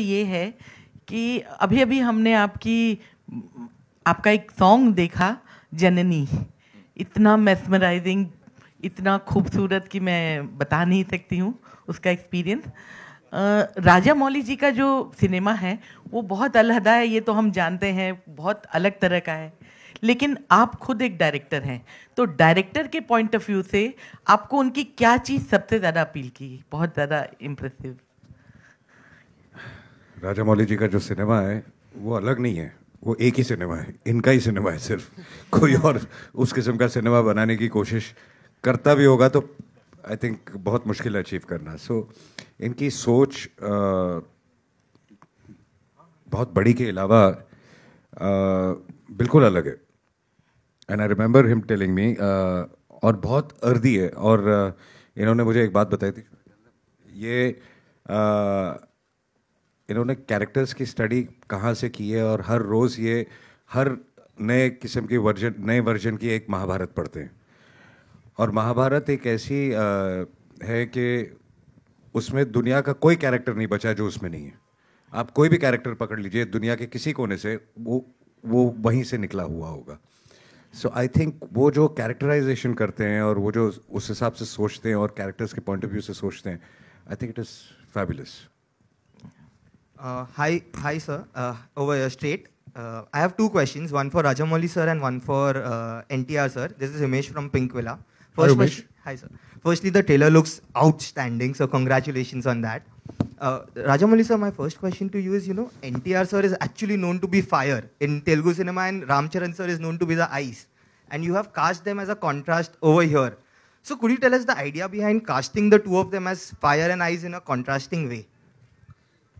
ये है कि अभी अभी हमने आपकी, आपका एक सॉन्ग देखा, जननी। इतना मेस्मराइजिंग इतना खूबसूरत कि मैं बता नहीं सकती हूँ उसका एक्सपीरियंस राजा मौली जी का जो सिनेमा है, वो बहुत अलहदा है, ये तो हम जानते हैं, बहुत अलग तरह का है। लेकिन आप खुद एक डायरेक्टर हैं तो डायरेक्टर के पॉइंट ऑफ़ व्यू से आपको उनकी क्या चीज़ सबसे ज़्यादा अपील की? बहुत ज़्यादा इम्प्रेसिव राजा मौली जी का जो सिनेमा है वो अलग नहीं है। वो एक ही सिनेमा है। इनका ही सिनेमा है सिर्फ़। कोई और उस किस्म का सिनेमा बनाने की कोशिश करता भी होगा तो आई थिंक बहुत मुश्किल है अचीव करना। सो so, इनकी सोच आ, बहुत बड़ी के अलावा बिल्कुल अलग है। And I remember him telling me और बहुत अर्दी है। और इन्होंने मुझे एक बात बताई थी। ये uh, इन्होंने कैरेक्टर्स की स्टडी कहाँ से की है और हर रोज़ ये हर नए किस्म के वर्जन नए वर्जन की एक महाभारत पढ़ते हैं। और महाभारत एक ऐसी आ, है कि उसमें दुनिया का कोई कैरेक्टर नहीं बचा जो उसमें नहीं है। आप कोई भी कैरेक्टर पकड़ लीजिए दुनिया के किसी कोने से वो वो वहीं से निकला हुआ होगा। सो आई थिंक वो जो कैरेक्टराइजेशन करते हैं और वो जो उस हिसाब से सोचते हैं और कैरेक्टर्स के पॉइंट ऑफ़ व्यू से सोचते हैं I think it is fabulous Uh, hi, hi, sir. Uh, over here, straight. Uh, I have two questions. One for Rajamouli sir and one for uh, NTR sir. This is Himesh from Pinkvilla. First hi, question, hi, sir. Firstly, the trailer looks outstanding, so congratulations on that. Uh, Rajamouli sir, my first question to you is, you know, NTR sir is actually known to be fire in Telugu cinema, and Ramcharan sir is known to be the ice. And you have cast them as a contrast over here. So could you tell us the idea behind casting the two of them as fire and ice in a contrasting way?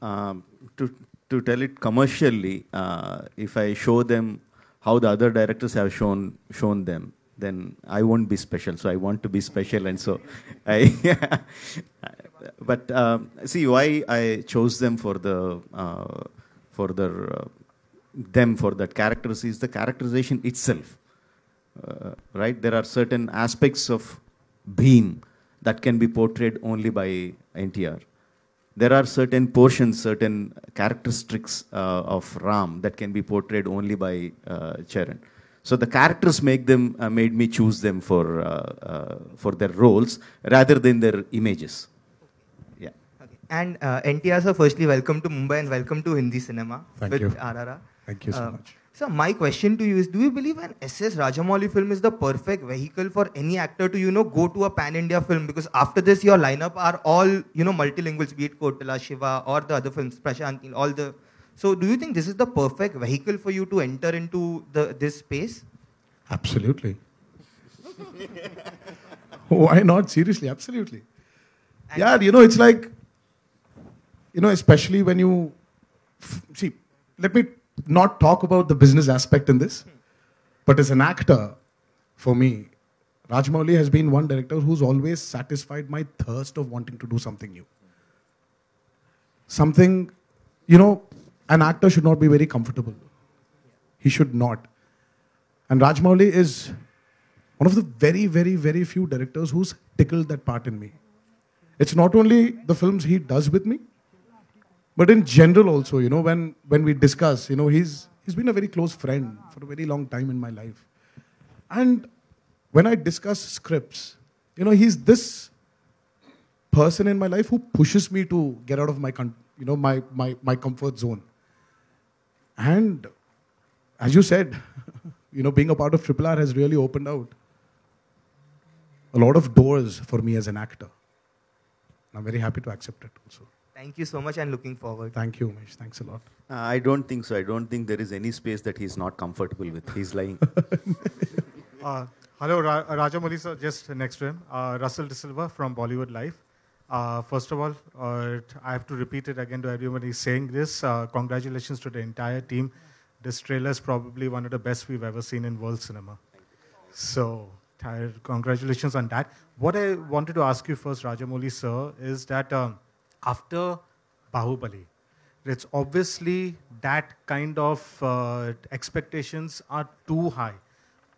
Um, to, to tell it commercially, uh, if I show them how the other directors have shown, shown them, then I won't be special. So I want to be special. And so I, but um, see why I chose them for the, uh, for the, uh, them for that characters is the characterization itself. Uh, right? There are certain aspects of being that can be portrayed only by NTR there are certain portions, certain characteristics uh, of Ram that can be portrayed only by uh, Charan. So the characters make them, uh, made me choose them for, uh, uh, for their roles rather than their images. Yeah. Okay. And uh, NTR sir, firstly, welcome to Mumbai and welcome to Hindi cinema Thank with you. RRR. Thank you so much. So my question to you is, do you believe an SS Rajamouli film is the perfect vehicle for any actor to, you know, go to a pan-India film? Because after this, your lineup are all, you know, multilinguals, be it Kotala, Shiva, or the other films, Prashant, all the. So do you think this is the perfect vehicle for you to enter into the this space? Absolutely. Why not? Seriously, absolutely. Yeah, you know, it's like, you know, especially when you see, let me not talk about the business aspect in this, but as an actor, for me, Rajmouli has been one director who's always satisfied my thirst of wanting to do something new. Something, you know, an actor should not be very comfortable. He should not. And Rajmouli is one of the very, very, very few directors who's tickled that part in me. It's not only the films he does with me, but in general also, you know, when, when we discuss, you know, he's, he's been a very close friend for a very long time in my life. And when I discuss scripts, you know, he's this person in my life who pushes me to get out of my, you know, my, my, my comfort zone. And as you said, you know, being a part of Triple R has really opened out a lot of doors for me as an actor. I'm very happy to accept it also. Thank you so much and looking forward. Thank you, Umesh. Thanks a lot. Uh, I don't think so. I don't think there is any space that he's not comfortable with. He's lying. Uh, hello, Ra- Rajamouli sir, just next to him. Uh, Russell De Silva from Bollywood Life. Uh, first of all, uh, I have to repeat it again to everyone who's saying this. Uh, congratulations to the entire team. This trailer is probably one of the best we've ever seen in world cinema. So, ti- congratulations on that. What I wanted to ask you first, Rajamouli sir, is that um, after Bahubali, it's obviously that kind of uh, expectations are too high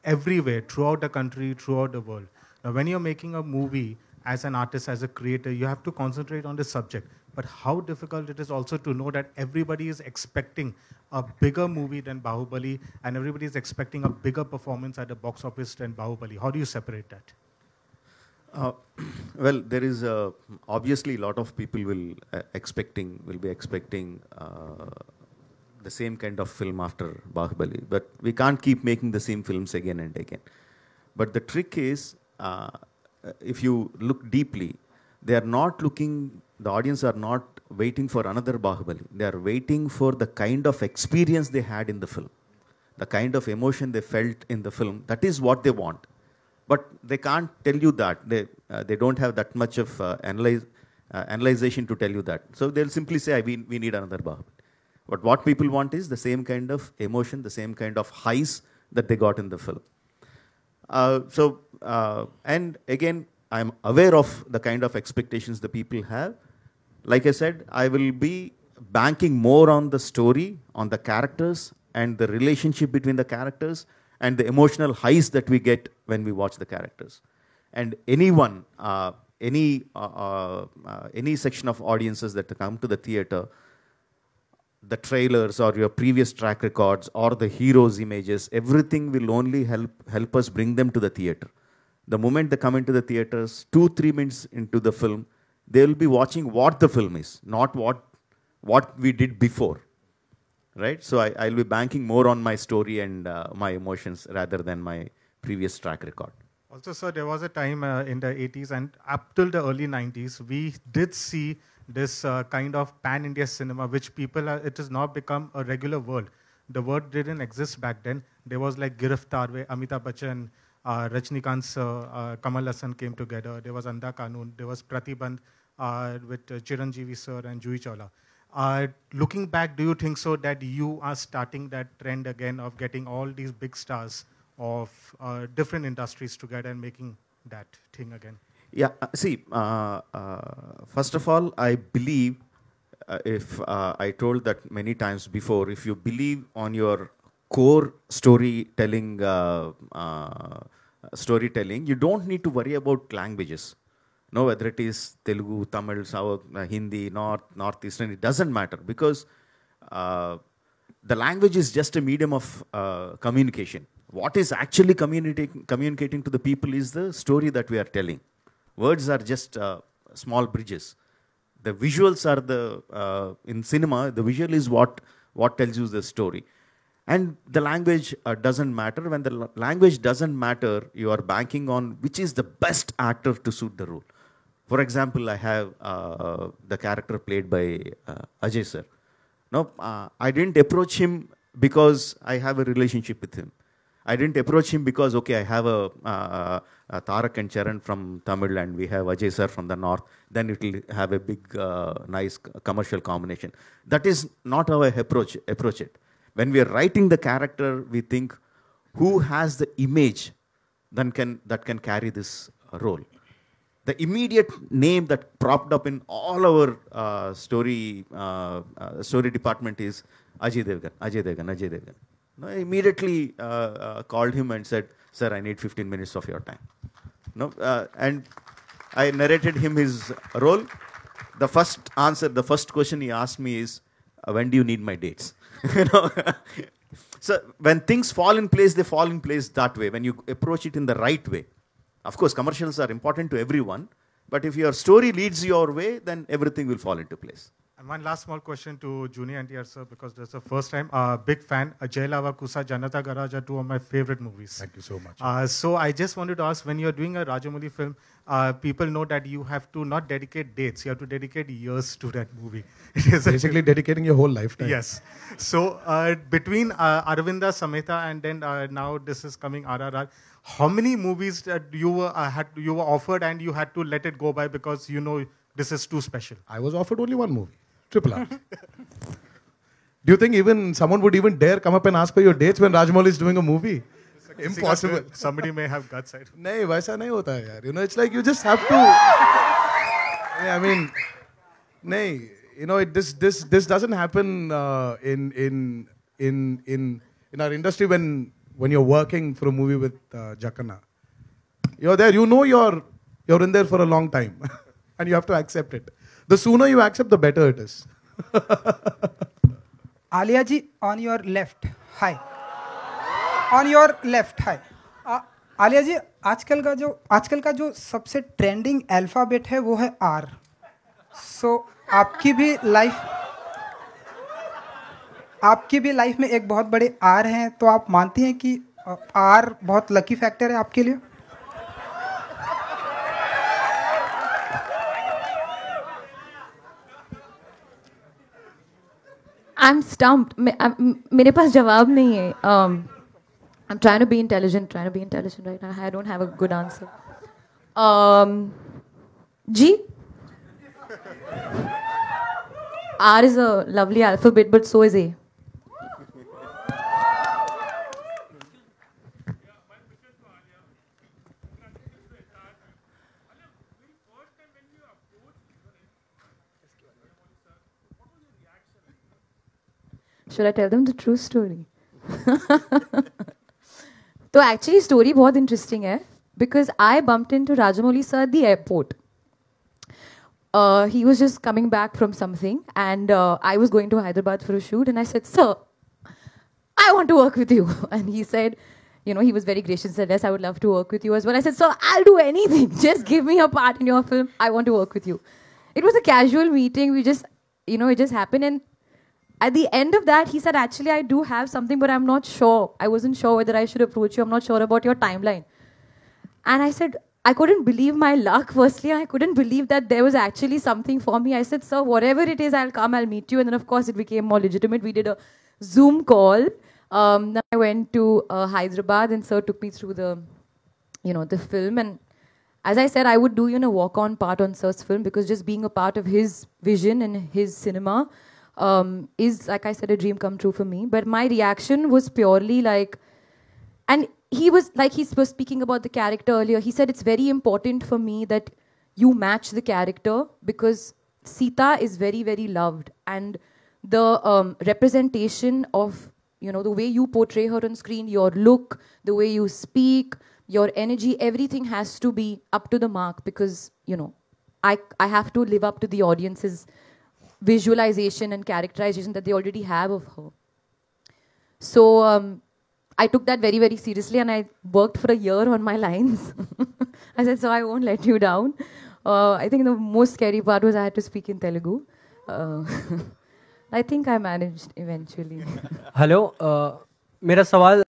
everywhere, throughout the country, throughout the world. Now, when you're making a movie as an artist, as a creator, you have to concentrate on the subject. but how difficult it is also to know that everybody is expecting a bigger movie than Bahubali and everybody is expecting a bigger performance at the box office than Bahubali. How do you separate that? Uh, well, there is uh, obviously a lot of people will uh, expecting will be expecting uh, the same kind of film after Bahubali, but we can't keep making the same films again and again. But the trick is, uh, if you look deeply, they are not looking. The audience are not waiting for another Bahubali. They are waiting for the kind of experience they had in the film, the kind of emotion they felt in the film. That is what they want but they can't tell you that. They, uh, they don't have that much of uh, analyze, uh, analyzation to tell you that. So they'll simply say, we, we need another Bahubali. But what people want is the same kind of emotion, the same kind of highs that they got in the film. Uh, so, uh, and again, I'm aware of the kind of expectations the people have. Like I said, I will be banking more on the story, on the characters, and the relationship between the characters and the emotional highs that we get when we watch the characters. And anyone, uh, any, uh, uh, uh, any section of audiences that come to the theater, the trailers or your previous track records or the heroes' images, everything will only help, help us bring them to the theater. The moment they come into the theaters, two, three minutes into the film, they will be watching what the film is, not what, what we did before right? So I, will be banking more on my story and uh, my emotions rather than my previous track record. Also, sir, there was a time uh, in the 80s and up till the early 90s, we did see this uh, kind of pan-India cinema, which people, are, it has now become a regular world. The word didn't exist back then. There was like Giriftar, where Amitabh Bachchan, uh, Rajnikant uh, Kamal Haasan came together. There was Andha Kanoon. There was Pratibandh uh, with uh, Chiranjeevi sir and Juhi Chawla. Uh, looking back, do you think so that you are starting that trend again of getting all these big stars of uh, different industries together and making that thing again? Yeah, uh, see, uh, uh, first of all, I believe uh, if I told that many times before, if you believe on your core storytelling, storytelling, you don't need to worry about languages no, whether it is Telugu, Tamil, South, uh, Hindi, North, Northeastern, it doesn't matter because uh, the language is just a medium of uh, communication. What is actually communicating, communicating to the people is the story that we are telling. Words are just uh, small bridges. The visuals are the, uh, in cinema, the visual is what, what tells you the story. And the language uh, doesn't matter. When the language doesn't matter, you are banking on which is the best actor to suit the role. For example, I have uh, the character played by uh, Ajay sir. No, uh, I didn't approach him because I have a relationship with him. I didn't approach him because, okay, I have a, uh, a Tarak and Charan from Tamil and we have Ajay sir from the north, then it will have a big, uh, nice commercial combination. That is not how I approach, approach it. When we are writing the character, we think who has the image that can, that can carry this role the immediate name that propped up in all our uh, story uh, uh, story department is Ajay Devgan. Ajay Devgan. Ajay Devgan. No, I immediately uh, uh, called him and said, "Sir, I need 15 minutes of your time." No, uh, and I narrated him his role. The first answer, the first question he asked me is, "When do you need my dates?" you know. so when things fall in place, they fall in place that way. When you approach it in the right way. Of course, commercials are important to everyone, but if your story leads your way, then everything will fall into place. And one last small question to Junior NTR, sir, because this is the first time. Uh, big fan. Jai Lava Kusa, Janata Garage are two of my favorite movies. Thank you so much. Uh, so I just wanted to ask, when you're doing a Rajamouli film, uh, people know that you have to not dedicate dates, you have to dedicate years to that movie. It is basically dedicating your whole lifetime. Yes. So uh, between uh, Aravinda Sametha and then uh, now this is coming RRR, how many movies that you were uh, had you were offered and you had to let it go by because you know this is too special? I was offered only one movie, Triple R. Do you think even someone would even dare come up and ask for your dates when Rajmouli is doing a movie? Impossible. Somebody may have guts. नहीं वैसा नहीं होता यार. You know, it's like you just have to. I mean, no. You know, it, this this this doesn't happen uh, in in in in in our industry when when you're working for a movie with uh, Jakkanna. You're there. You know you're you're in there for a long time, and you have to accept it. The sooner you accept, the better it is. Alia ji, on your left. Hi. On your left. Hi. आ- आलिया जी आजकल का जो आजकल का जो सबसे trending alphabet है वो है आर सो आपकी भी लाइफ आपकी भी लाइफ में एक बहुत बड़े आर हैं तो आप मानती हैं कि आर बहुत लकी फैक्टर है आपके लिए I'm stumped. मे- I'm- मेरे पास जवाब नहीं है. Um, I'm trying to be intelligent, trying to be intelligent right now. I don't have a good answer. Um, G. R is a lovely alphabet, but so is A. Should I tell them the true story? तो actually story बहुत interesting है because I bumped in to Rajamouli sir the airport he was just coming back from something and uh, i was going to hyderabad for a shoot and i said sir i want to work with you and he said you know he was very gracious and said yes i would love to work with you as well i said sir i'll do anything just give me a part in your film i want to work with you it was a casual meeting we just you know it just happened and at the end of that, he said, Actually, I do have something, but I'm not sure. I wasn't sure whether I should approach you. I'm not sure about your timeline. And I said, I couldn't believe my luck, firstly. I couldn't believe that there was actually something for me. I said, Sir, whatever it is, I'll come, I'll meet you. And then, of course, it became more legitimate. We did a Zoom call. Um, I went to uh, Hyderabad, and Sir took me through the, you know, the film. And as I said, I would do you know walk-on part on Sir's film because just being a part of his vision and his cinema um, is, like I said, a dream come true for me. But my reaction was purely like, and he was like he was speaking about the character earlier. He said it's very important for me that you match the character because Sita is very very loved and the um, representation of you know the way you portray her on screen, your look, the way you speak, your energy, everything has to be up to the mark because you know I I have to live up to the audience's visualization and characterization that they already have of her. So um, I took that very, very seriously and I worked for a year on my lines. I said, so I won't let you down. Uh, I think the most scary part was I had to speak in Telugu. Uh, I think I managed eventually. Hello अ, मेरा सवाल